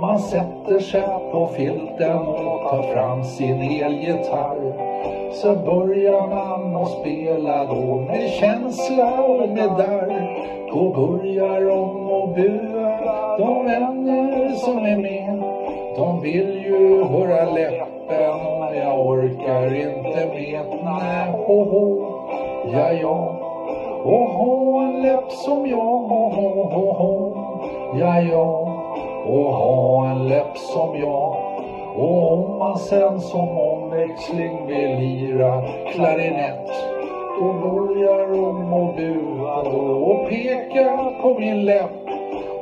Man sätter sig på filten och tar fram sin elgitarr. Så börjar man att spela då med känsla och med darr. Då börjar de att bua, de vänner som är med. De vill ju höra läppen och jag orkar inte med. Nej, ho, ho, ja, ja. Och ha en läpp som jag, ho, ho, ho, ho. Ja, ja. Och ha en läpp som jag. Och om man sen som omväxling vill lira klarinett då börjar de att bua då och peka på min läpp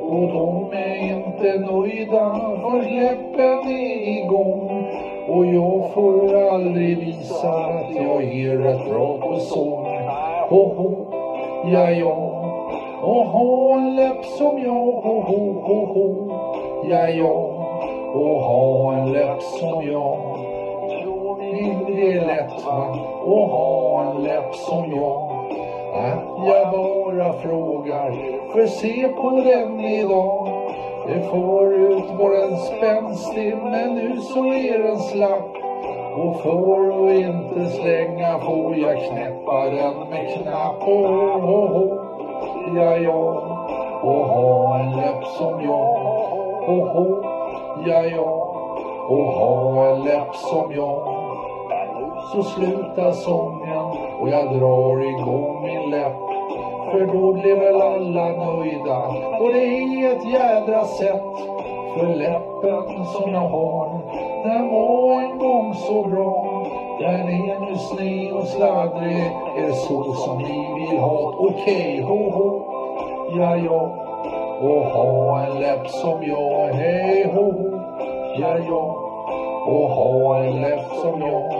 och de är inte nöjda för läppen är igång och jag får aldrig visa att jag är rätt bra på sång. Ho, ho, ja, ja. Och ha en läpp som jag, ho, ho, ho, ho. Ja, ja. Och ha en läpp som jag. Tror ni det är lätt va? Och ha en läpp som jag. Att jag bara frågar, för se på den idag. Det förut var den spänstig, men nu så är den slapp. Och för att inte slänga får jag knäppa den med knapp. Oh, oh, oh. Ja, ja. Och ha en läpp som jag. Oh, oh. Ja, ja. Och ha en läpp som jag. Så slutar sången och jag drar igång min läpp. För då blir väl alla nöjda och det är ett jädra sätt. För läppen som jag har, den var en gång så bra. Den är nu sned och sladdrig, är det så som ni vill ha Okej, ho ho, ja ja. Och ha en läpp som jag, hej ho ho, ja ja. Och ha en läpp som jag.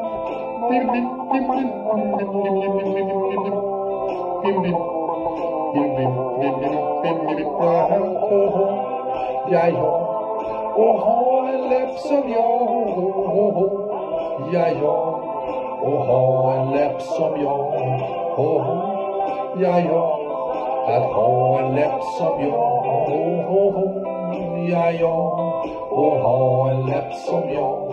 Ja, ja. Och ha en läpp som jag. Ho, ho, ho. Ja, ja. Och ha en läpp som jag. Ho, ho. Att ha en läpp som jag. Ho, ho, ho. Ja. Och ha en läpp som jag.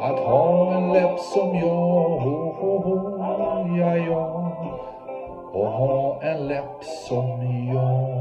Att ha en läpp som jag. Ho, ho, ho. Ja, ja. Och ha en läpp som jag.